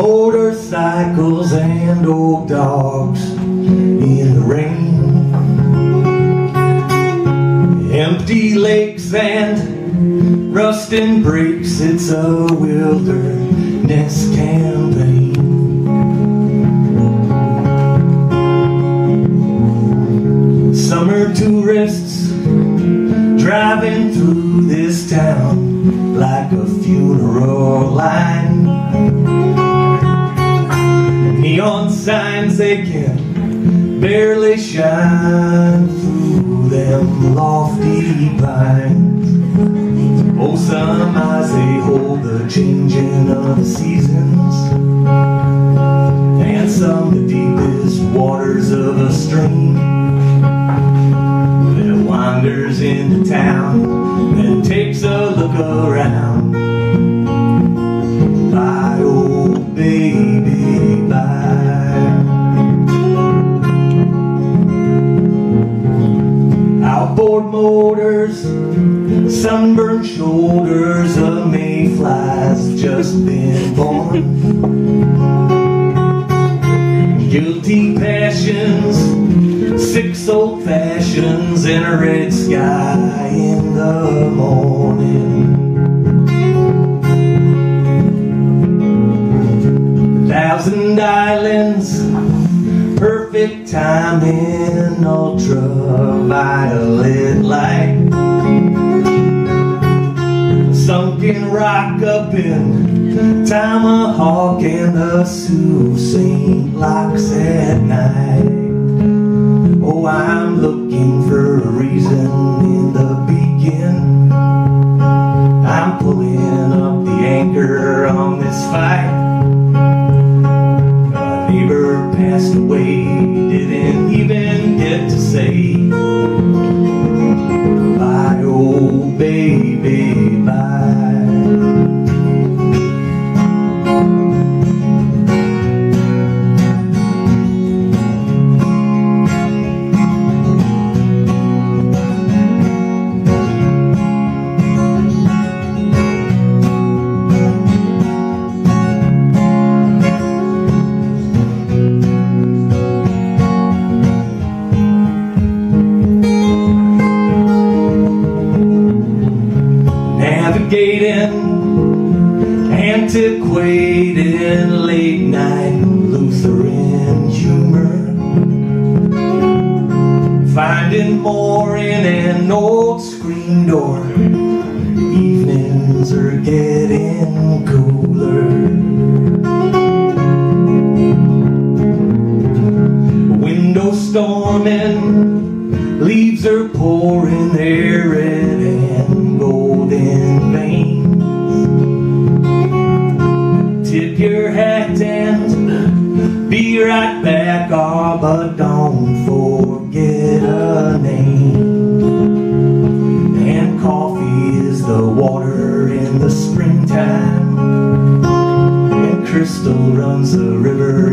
motorcycles and old dogs in the rain. Empty lakes and rusting brakes, it's a wilderness campaign. Summer tourists driving through this town Signs they can barely shine through them lofty pines. Oh, some eyes they hold the changing of the seasons, and some the deepest waters of a stream wanders into town and takes a look around. Sunburned shoulders, of mayflies just been born. Guilty passions Six old fashions in a red sky in the morning. Thousand islands, perfect timing, ultraviolet Rock up in Tomahawk and the Sault Ste. Locks at night. Oh, I'm looking for a reason in the begin. I'm pulling up the anchor on this fight. A neighbor passed away, navigating antiquated late night Lutheran humor. Finding more in an old screen door. Evenings are getting cooler. Window storming leaves are pouring their your hat and be right back, oh, but don't forget a name. And coffee is the water in the springtime. And crystal runs the river